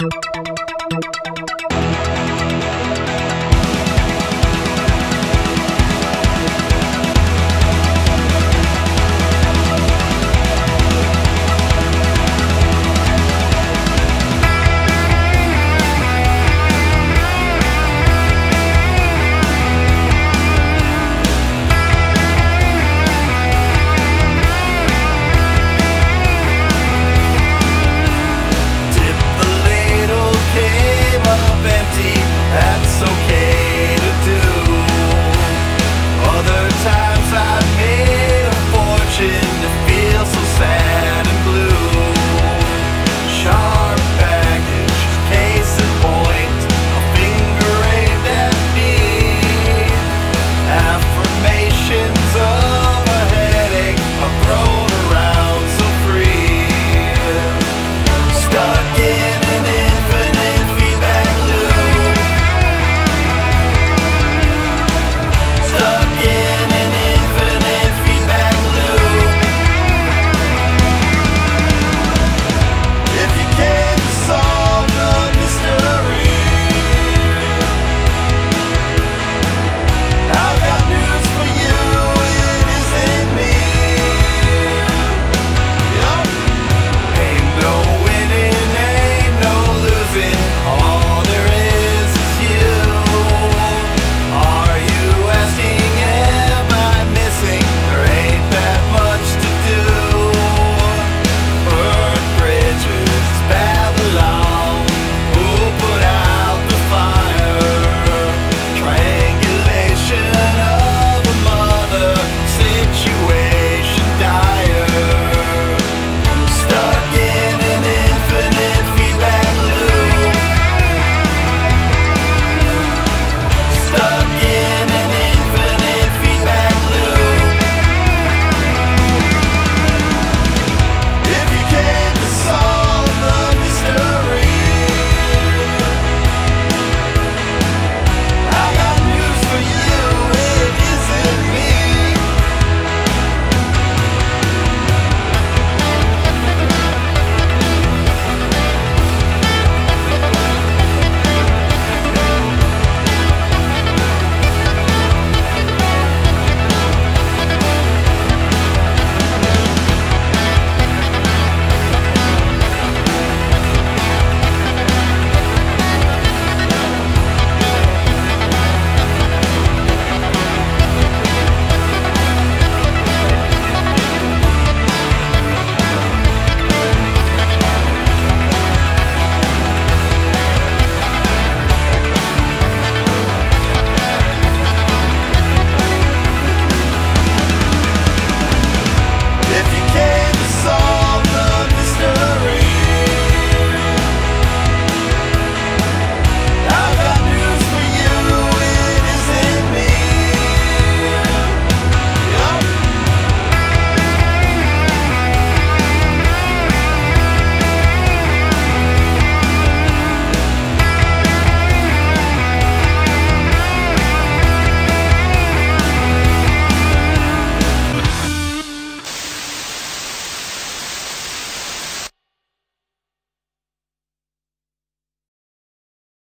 you